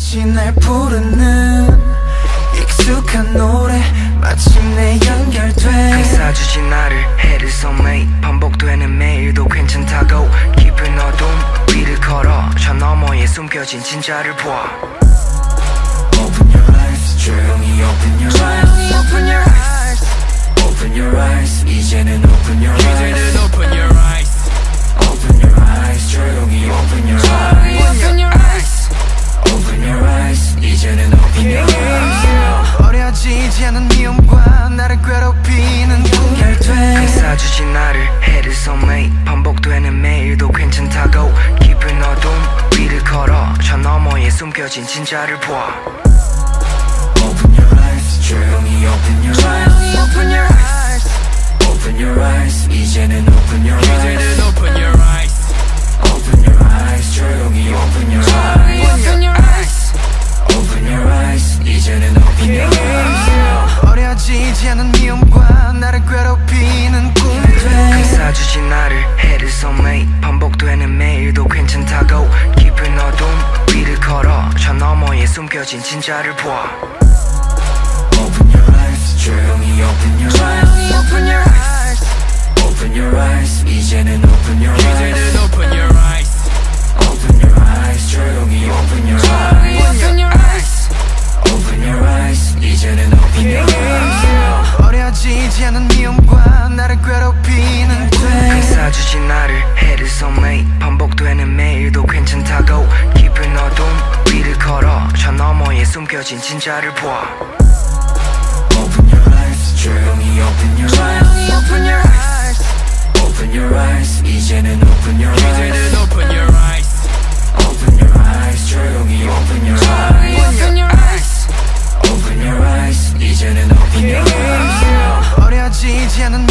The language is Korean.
마치 날 부르는 익숙한 노래 마침내 연결돼. 감싸주지 나를 해를 섬에 반복되는 매일도 괜찮다고 깊은 어둠 위를 걸어. 저 너머에 숨겨진 봐 Open 지지 않은 미움과 나를 괴롭히는 꿈결돼 감싸주지 나를 해를 섬에 반복되는 매일도 괜찮다고 깊은 어둠 위를 걸어 저 너머에 숨겨진 진짜를 봐 Open your eyes 조용히 open your eyes 조용히 open your eyes Open your eyes 이제는 open your eyes 이제는 open your eyes Open your eyes 조용히 open your 조용히 eyes open your eyes Open your eyes 이제는 open your eyes 어려지지 않은 미움과 나를 괴롭히는 꿈돼 감싸주지 나를 해를 섬에 반복되는 매일도 괜찮다고 깊은 어둠 위를 걸어 저 너머에 숨겨진 eyes 조용히 open your eyes 조용히 open your eyes 숨겨진 진자를 보아 Open your eyes 조용히 open your eyes 조용히 open your eyes Open your eyes 이제는 open your eyes 이제는 open your eyes Open your eyes 조용히 open your eyes Open your eyes Open your eyes 이제는 open your eyes 어려지지 않은